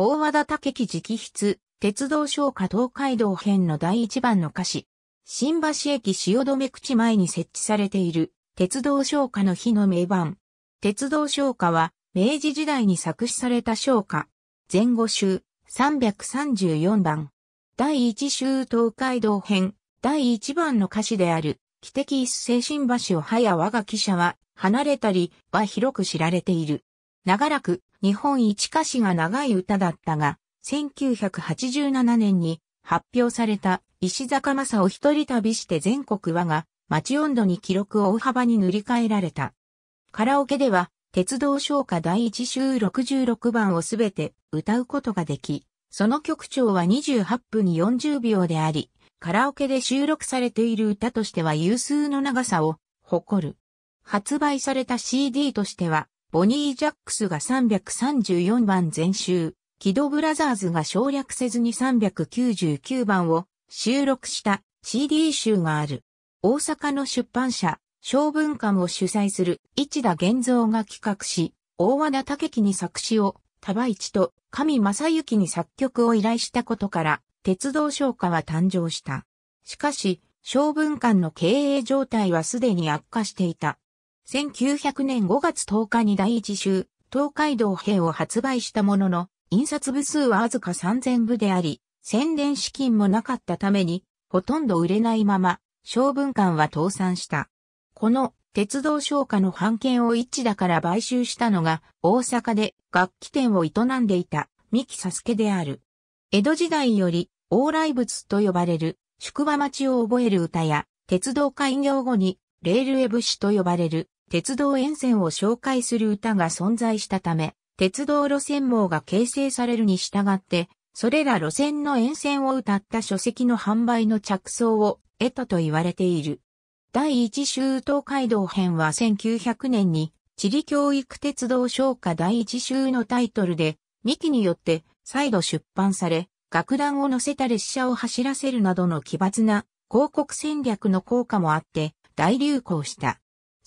大和田武樹直筆、鉄道商華東海道編の第一番の歌詞。新橋駅汐留口前に設置されている、鉄道商華の日の名番。鉄道商華は、明治時代に作詞された商華。前後集、334番。第一集東海道編、第一番の歌詞である、汽笛一世新橋を早我が記者は、離れたりは広く知られている。長らく日本一歌詞が長い歌だったが、1987年に発表された石坂正を一人旅して全国和が街温度に記録を大幅に塗り替えられた。カラオケでは鉄道唱歌第一週66番をすべて歌うことができ、その曲調は28分40秒であり、カラオケで収録されている歌としては有数の長さを誇る。発売された CD としては、ボニー・ジャックスが334番全集、キド・ブラザーズが省略せずに399番を収録した CD 集がある。大阪の出版社、小文館を主催する市田玄三が企画し、大和田武樹に作詞を、田場一と上正幸に作曲を依頼したことから、鉄道商家は誕生した。しかし、小文館の経営状態はすでに悪化していた。1900年5月10日に第一週、東海道兵を発売したものの、印刷部数はわずか3000部であり、宣伝資金もなかったために、ほとんど売れないまま、小文館は倒産した。この鉄道商家の版権を一致だから買収したのが大阪で楽器店を営んでいた三木佐助である。江戸時代より往来物と呼ばれる宿場町を覚える歌や鉄道開業後にレールエブシと呼ばれる鉄道沿線を紹介する歌が存在したため、鉄道路線網が形成されるに従って、それら路線の沿線を歌った書籍の販売の着想を得たと言われている。第一州東海道編は1900年に地理教育鉄道商家第一州のタイトルで2期によって再度出版され、楽団を乗せた列車を走らせるなどの奇抜な広告戦略の効果もあって大流行した。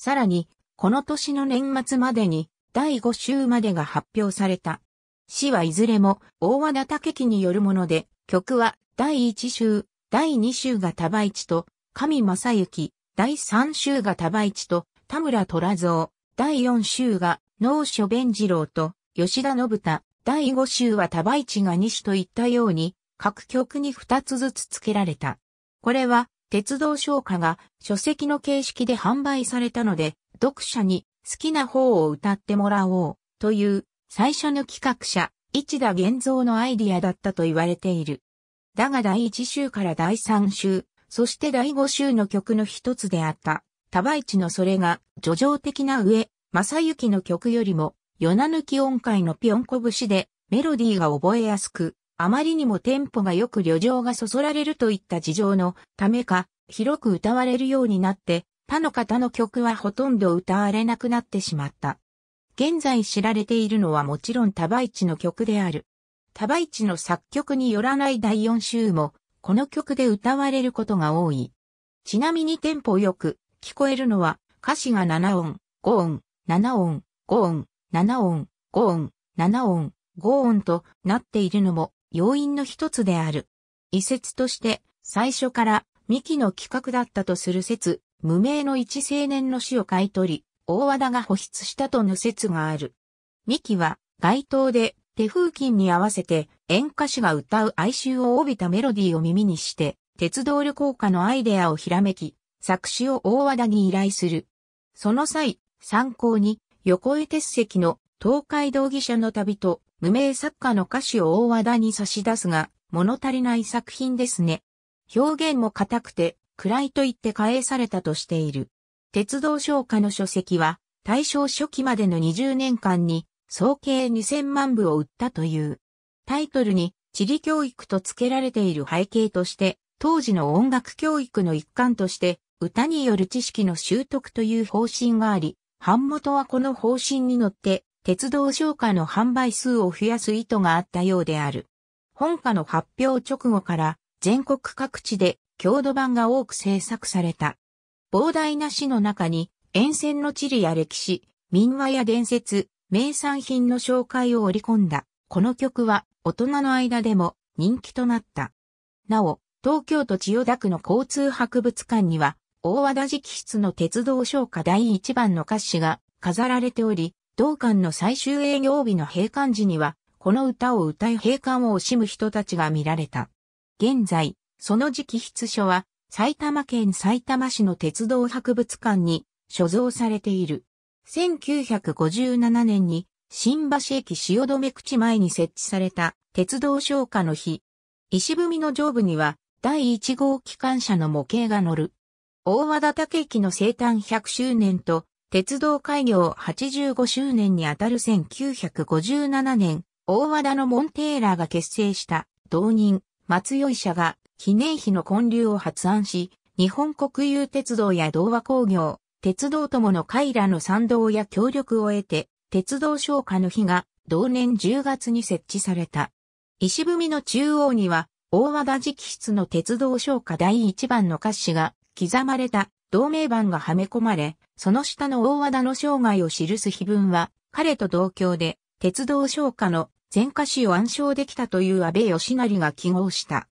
さらに、この年の年末までに第5週までが発表された。詩はいずれも大和田武樹によるもので、曲は第1週、第2週が多倍地と上正幸、第3週が多倍一と田村虎蔵、第4週が農書弁次郎と吉田信太、第5週は多倍一が西といったように各曲に2つずつ付けられた。これは鉄道商家が書籍の形式で販売されたので読者に好きな方を歌ってもらおうという最初の企画者、市田玄三のアイディアだったと言われている。だが第1週から第3週、そして第5週の曲の一つであった、多倍地のそれが、叙情的な上、正幸の曲よりも、ヨナ抜き音階のピョンコ節で、メロディーが覚えやすく、あまりにもテンポがよく旅情がそそられるといった事情のためか、広く歌われるようになって、他の方の曲はほとんど歌われなくなってしまった。現在知られているのはもちろん多倍地の曲である。多倍地の作曲によらない第4週も、この曲で歌われることが多い。ちなみにテンポよく聞こえるのは歌詞が7音、5音、7音、5音、7音、5音、7音、5音となっているのも要因の一つである。異説として最初からミキの企画だったとする説、無名の一青年の死を買い取り、大和田が保出したとの説がある。ミキは街頭で手風琴に合わせて演歌手が歌う哀愁を帯びたメロディーを耳にして、鉄道旅行家のアイデアをひらめき、作詞を大和田に依頼する。その際、参考に、横江鉄石の東海道義者の旅と無名作家の歌詞を大和田に差し出すが、物足りない作品ですね。表現も硬くて、暗いと言って返されたとしている。鉄道商家の書籍は、大正初期までの20年間に、総計2000万部を売ったという。タイトルに地理教育と付けられている背景として、当時の音楽教育の一環として、歌による知識の習得という方針があり、版元はこの方針に乗って、鉄道商家の販売数を増やす意図があったようである。本家の発表直後から全国各地で郷土版が多く制作された。膨大な詩の中に沿線の地理や歴史、民話や伝説、名産品の紹介を織り込んだこの曲は大人の間でも人気となった。なお、東京都千代田区の交通博物館には、大和田直筆の鉄道唱歌第1番の歌詞が飾られており、同館の最終営業日の閉館時には、この歌を歌い閉館を惜しむ人たちが見られた。現在、その直筆書は、埼玉県埼玉市の鉄道博物館に所蔵されている。1957年に新橋駅汐留口前に設置された鉄道唱歌の日。石踏みの上部には第1号機関車の模型が乗る。大和田竹駅の生誕100周年と鉄道開業85周年にあたる1957年、大和田のモンテーラーが結成した同人、松酔社が記念碑の建立を発案し、日本国有鉄道や同和工業、鉄道友の会らの賛同や協力を得て、鉄道消化の日が同年10月に設置された。石踏みの中央には、大和田直筆の鉄道唱歌第1番の歌詞が刻まれた同名版がはめ込まれ、その下の大和田の生涯を記す碑文は、彼と同郷で鉄道唱歌の全歌詞を暗唱できたという安倍義成が記号した。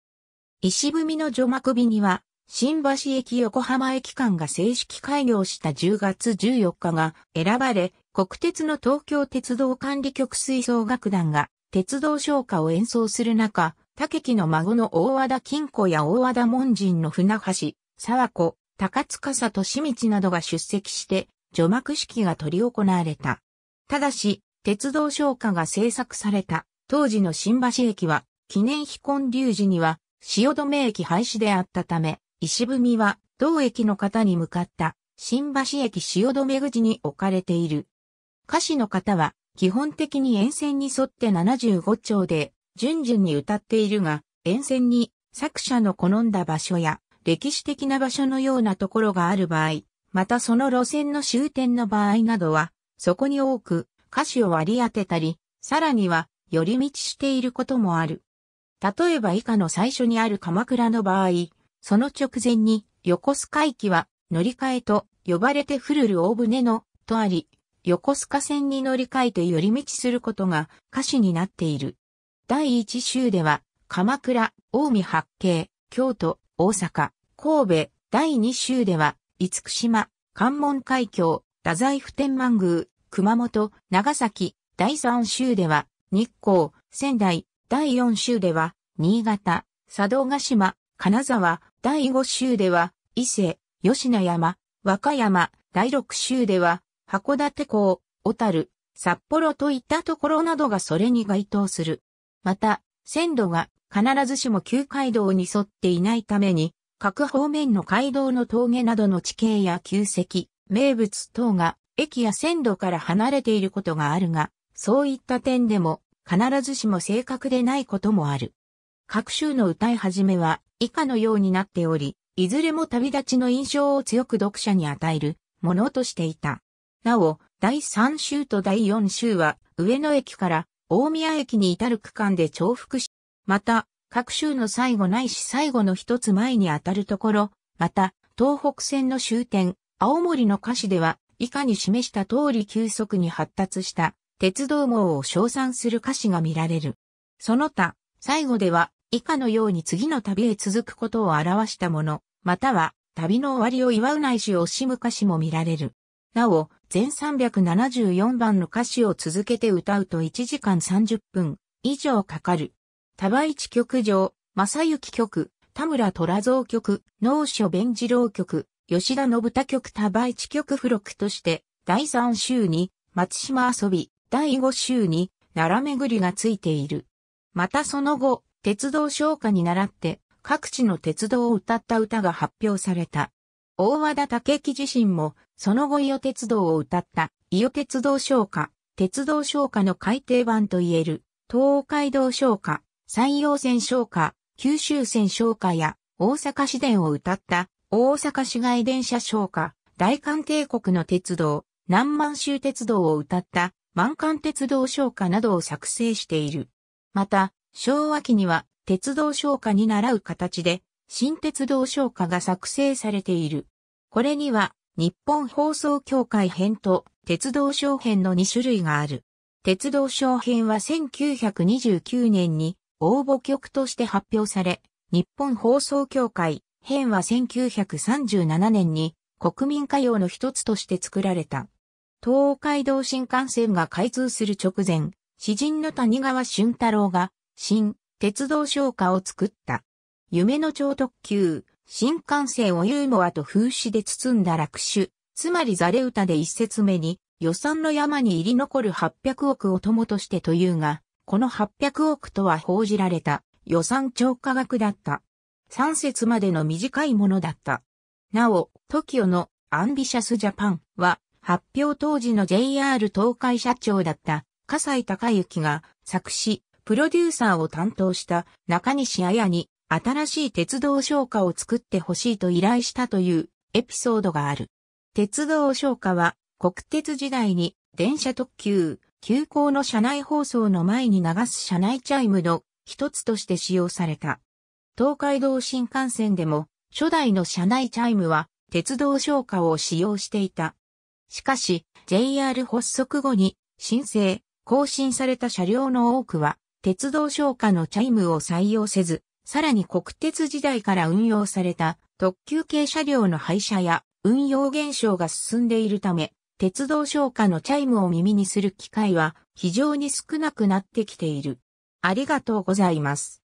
石踏みの除幕日には、新橋駅横浜駅間が正式開業した10月14日が選ばれ、国鉄の東京鉄道管理局吹奏楽団が鉄道唱歌を演奏する中、竹木の孫の大和田金庫や大和田門人の船橋、沢子、高塚里清道などが出席して、除幕式が取り行われた。ただし、鉄道唱歌が制作された当時の新橋駅は、記念碑建立時には、汐留駅廃止であったため、石踏みは、同駅の方に向かった、新橋駅汐留口に置かれている。歌詞の方は、基本的に沿線に沿って75丁で、順々に歌っているが、沿線に作者の好んだ場所や歴史的な場所のようなところがある場合、またその路線の終点の場合などは、そこに多く歌詞を割り当てたり、さらには寄り道していることもある。例えば以下の最初にある鎌倉の場合、その直前に横須賀駅は乗り換えと呼ばれて古る大船のとあり、横須賀線に乗り換えて寄り道することが歌詞になっている。第一週では、鎌倉、近江八景、京都、大阪、神戸、第二週では、厳島、関門海峡、太宰府天満宮、熊本、長崎、第三週では、日光、仙台、第四週では、新潟、佐渡島、金沢、第五週では、伊勢、吉野山、和歌山、第六週では、函館港、小樽、札幌といったところなどがそれに該当する。また、線路が必ずしも旧街道に沿っていないために、各方面の街道の峠などの地形や旧跡、名物等が駅や線路から離れていることがあるが、そういった点でも必ずしも正確でないこともある。各州の歌い始めは以下のようになっており、いずれも旅立ちの印象を強く読者に与えるものとしていた。なお、第3週と第4週は上野駅から大宮駅に至る区間で重複し、また、各州の最後ないし最後の一つ前にあたるところ、また、東北線の終点、青森の歌詞では、以下に示した通り急速に発達した鉄道網を称賛する歌詞が見られる。その他、最後では、以下のように次の旅へ続くことを表したもの、または、旅の終わりを祝うないし惜しむ歌詞も見られる。なお、全374番の歌詞を続けて歌うと1時間30分以上かかる。多倍一曲上、正幸曲、田村虎蔵曲、農書弁次郎曲、吉田信太曲多倍一曲付録として、第3週に松島遊び、第5週に奈良巡りがついている。またその後、鉄道唱歌に倣って各地の鉄道を歌った歌が発表された。大和田武樹自身も、その後伊予鉄道を歌った、伊予鉄道唱歌、鉄道唱歌の改訂版と言える、東海道唱歌、山陽線唱歌、九州線唱歌や、大阪市電を歌った、大阪市街電車唱歌、大韓帝国の鉄道、南満州鉄道を歌った、満韓鉄道唱歌などを作成している。また、昭和期には、鉄道唱歌に習う形で、新鉄道唱歌が作成されている。これには日本放送協会編と鉄道小編の2種類がある。鉄道小編は1929年に応募曲として発表され、日本放送協会編は1937年に国民歌謡の一つとして作られた。東海道新幹線が開通する直前、詩人の谷川俊太郎が新鉄道唱歌を作った。夢の超特急、新幹線をユーモアと風刺で包んだ楽種、つまりザレ歌で一節目に予算の山に入り残る800億を友としてというが、この800億とは報じられた予算超過額だった。3節までの短いものだった。なお、TOKIO のアンビシャスジャパンは発表当時の JR 東海社長だった笠井隆之が作詞、プロデューサーを担当した中西彩に新しい鉄道消化を作ってほしいと依頼したというエピソードがある。鉄道唱歌は国鉄時代に電車特急、急行の車内放送の前に流す車内チャイムの一つとして使用された。東海道新幹線でも初代の車内チャイムは鉄道唱歌を使用していた。しかし JR 発足後に新製、更新された車両の多くは鉄道唱歌のチャイムを採用せず、さらに国鉄時代から運用された特急系車両の廃車や運用減少が進んでいるため、鉄道消化のチャイムを耳にする機会は非常に少なくなってきている。ありがとうございます。